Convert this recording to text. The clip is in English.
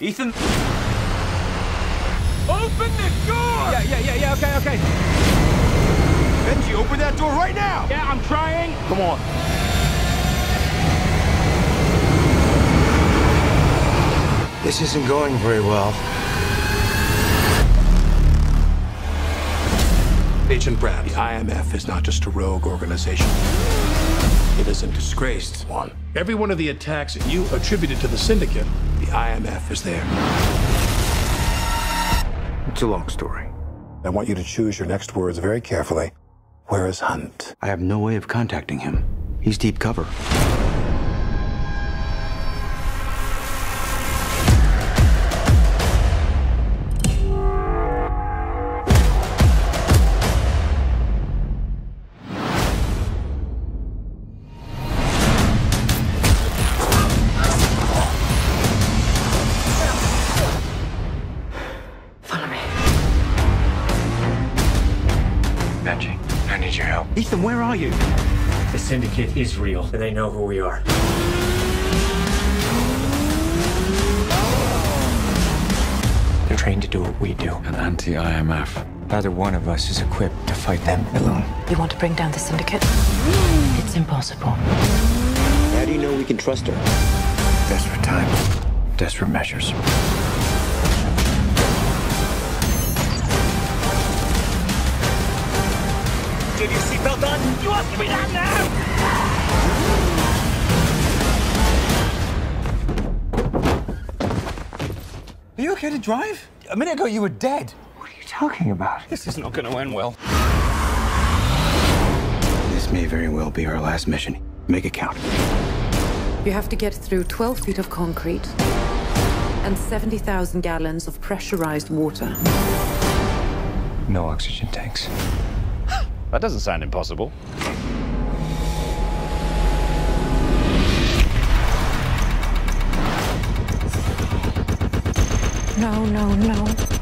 Ethan? Open the door! Yeah, yeah, yeah, yeah, okay, okay. Benji, open that door right now! Yeah, I'm trying. Come on. This isn't going very well. Agent Brandt, the IMF is not just a rogue organization. It is a disgraced one. Every one of the attacks that you attributed to the syndicate, the IMF is there. It's a long story. I want you to choose your next words very carefully. Where is Hunt? I have no way of contacting him. He's deep cover. Benji, I need your help. Ethan, where are you? The Syndicate is real, and they know who we are. They're trained to do what we do. An anti-IMF. Neither one of us is equipped to fight them alone. You want to bring down the Syndicate? It's impossible. How do you know we can trust her? Desperate times. Desperate measures. Get your seatbelt on! You asking me that now? Are you okay to drive? A minute ago, you were dead. What are you talking about? This is not going to end well. This may very well be our last mission. Make it count. You have to get through 12 feet of concrete and 70,000 gallons of pressurized water. No oxygen tanks. That doesn't sound impossible. No, no, no.